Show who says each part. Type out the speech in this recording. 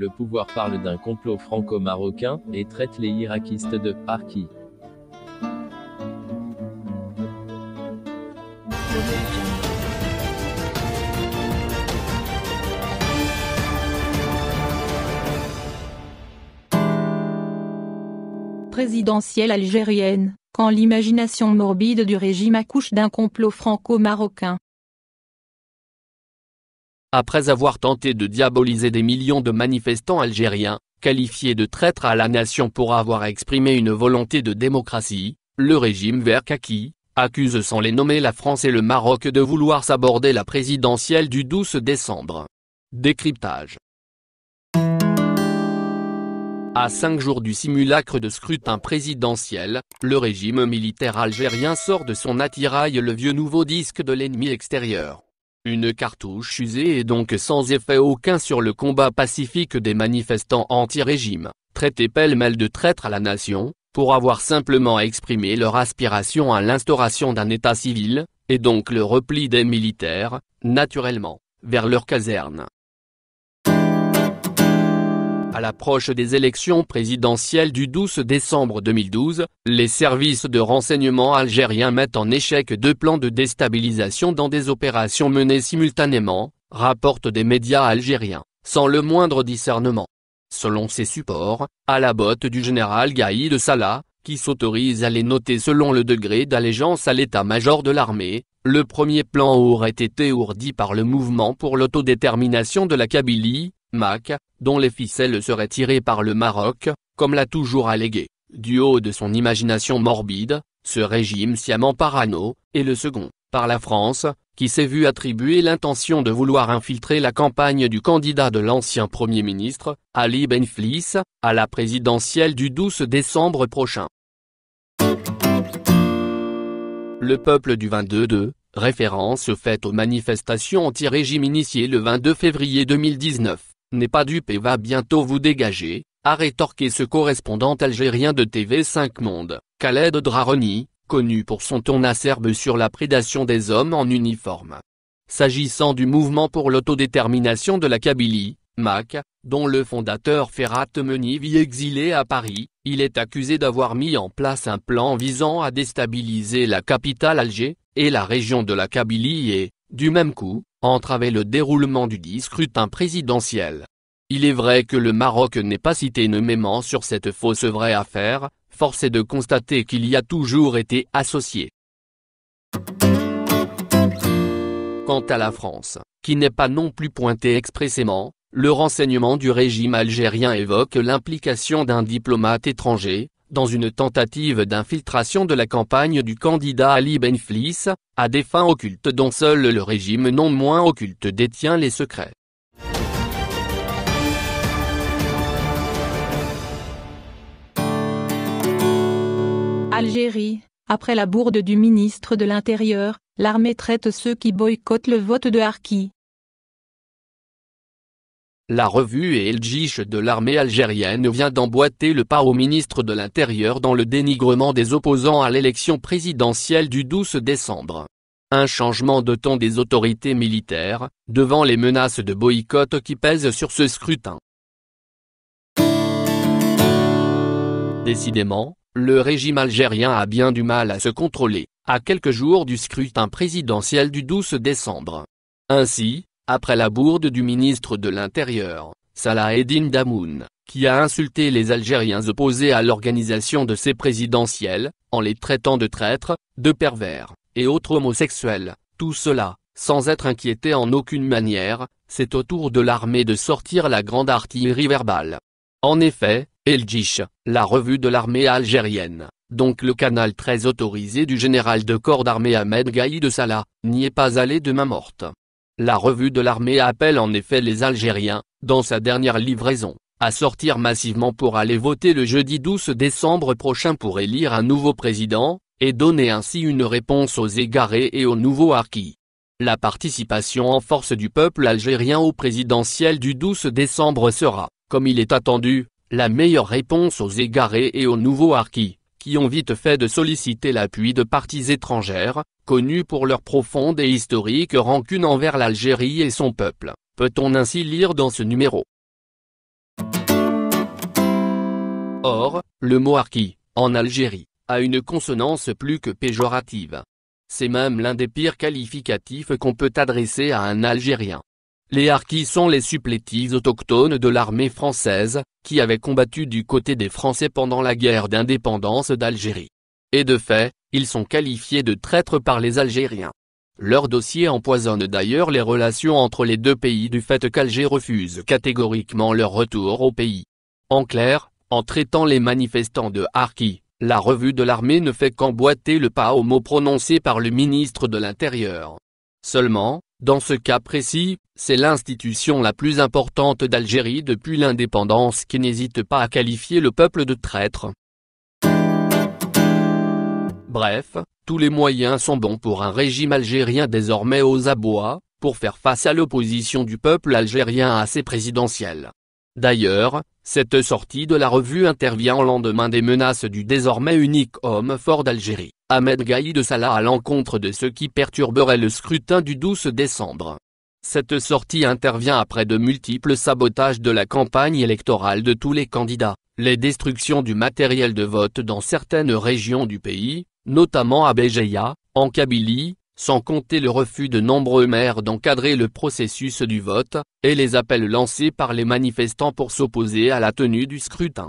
Speaker 1: Le pouvoir parle d'un complot franco-marocain, et traite les irakistes de « harkis ».
Speaker 2: Présidentielle algérienne, quand l'imagination morbide du régime accouche d'un complot franco-marocain.
Speaker 3: Après avoir tenté de diaboliser des millions de manifestants algériens, qualifiés de traîtres à la nation pour avoir exprimé une volonté de démocratie, le régime vert kaki, accuse sans les nommer la France et le Maroc de vouloir s'aborder la présidentielle du 12 décembre. Décryptage À cinq jours du simulacre de scrutin présidentiel, le régime militaire algérien sort de son attirail le vieux nouveau disque de l'ennemi extérieur. Une cartouche usée et donc sans effet aucun sur le combat pacifique des manifestants anti-régime, traités pêle-mêle de traîtres à la nation, pour avoir simplement exprimé leur aspiration à l'instauration d'un état civil, et donc le repli des militaires, naturellement, vers leur caserne. À l'approche des élections présidentielles du 12 décembre 2012, les services de renseignement algériens mettent en échec deux plans de déstabilisation dans des opérations menées simultanément, rapportent des médias algériens, sans le moindre discernement. Selon ces supports, à la botte du général Gaïd Salah, qui s'autorise à les noter selon le degré d'allégeance à l'état-major de l'armée, le premier plan aurait été ourdi par le mouvement pour l'autodétermination de la Kabylie, MAC, dont les ficelles seraient tirées par le Maroc, comme l'a toujours allégué, du haut de son imagination morbide, ce régime sciemment parano, et le second, par la France, qui s'est vu attribuer l'intention de vouloir infiltrer la campagne du candidat de l'ancien Premier ministre, Ali Benflis, à la présidentielle du 12 décembre prochain. Le peuple du 22-2, référence faite aux manifestations anti-régime initiées le 22 février 2019 n'est pas dupe et va bientôt vous dégager, a rétorqué ce correspondant algérien de TV5 Monde, Khaled Draroni, connu pour son ton acerbe sur la prédation des hommes en uniforme. S'agissant du mouvement pour l'autodétermination de la Kabylie, MAC, dont le fondateur Ferhat Meni vit exilé à Paris, il est accusé d'avoir mis en place un plan visant à déstabiliser la capitale Alger, et la région de la Kabylie et, du même coup, entraver le déroulement du dit scrutin présidentiel. Il est vrai que le Maroc n'est pas cité nommément sur cette fausse vraie affaire, force est de constater qu'il y a toujours été associé. Quant à la France, qui n'est pas non plus pointée expressément, le renseignement du régime algérien évoque l'implication d'un diplomate étranger, dans une tentative d'infiltration de la campagne du candidat Ali Benflis, à des fins occultes dont seul le régime non moins occulte détient les secrets.
Speaker 2: Algérie, après la bourde du ministre de l'Intérieur, l'armée traite ceux qui boycottent le vote de Harki.
Speaker 3: La revue El de l'armée algérienne vient d'emboîter le pas au ministre de l'Intérieur dans le dénigrement des opposants à l'élection présidentielle du 12 décembre. Un changement de ton des autorités militaires, devant les menaces de boycott qui pèsent sur ce scrutin. Décidément, le régime algérien a bien du mal à se contrôler, à quelques jours du scrutin présidentiel du 12 décembre. Ainsi, après la bourde du ministre de l'Intérieur, Salah Eddin Damoun, qui a insulté les Algériens opposés à l'organisation de ces présidentielles, en les traitant de traîtres, de pervers, et autres homosexuels, tout cela, sans être inquiété en aucune manière, c'est au tour de l'armée de sortir la grande artillerie verbale. En effet, El la revue de l'armée algérienne, donc le canal très autorisé du général de corps d'armée Ahmed Gaïd Salah, n'y est pas allé de main morte. La revue de l'armée appelle en effet les Algériens, dans sa dernière livraison, à sortir massivement pour aller voter le jeudi 12 décembre prochain pour élire un nouveau président, et donner ainsi une réponse aux égarés et aux nouveaux harkis. La participation en force du peuple algérien au présidentiel du 12 décembre sera, comme il est attendu, la meilleure réponse aux égarés et aux nouveaux harkis qui ont vite fait de solliciter l'appui de partis étrangères, connus pour leur profonde et historique rancune envers l'Algérie et son peuple, peut-on ainsi lire dans ce numéro? Or, le mot harki, en Algérie, a une consonance plus que péjorative. C'est même l'un des pires qualificatifs qu'on peut adresser à un Algérien. Les harkis sont les supplétifs autochtones de l'armée française, qui avaient combattu du côté des Français pendant la guerre d'indépendance d'Algérie. Et de fait, ils sont qualifiés de traîtres par les Algériens. Leur dossier empoisonne d'ailleurs les relations entre les deux pays du fait qu'Alger refuse catégoriquement leur retour au pays. En clair, en traitant les manifestants de harkis, la revue de l'armée ne fait qu'emboîter le pas aux mots prononcés par le ministre de l'Intérieur. Seulement, dans ce cas précis, c'est l'institution la plus importante d'Algérie depuis l'indépendance qui n'hésite pas à qualifier le peuple de traître. Bref, tous les moyens sont bons pour un régime algérien désormais aux abois, pour faire face à l'opposition du peuple algérien à ses présidentielles. D'ailleurs, cette sortie de la revue intervient au lendemain des menaces du désormais unique homme fort d'Algérie, Ahmed Gaïd Salah à l'encontre de ceux qui perturberaient le scrutin du 12 décembre. Cette sortie intervient après de multiples sabotages de la campagne électorale de tous les candidats, les destructions du matériel de vote dans certaines régions du pays, notamment à Béjaïa, en Kabylie, sans compter le refus de nombreux maires d'encadrer le processus du vote, et les appels lancés par les manifestants pour s'opposer à la tenue du scrutin.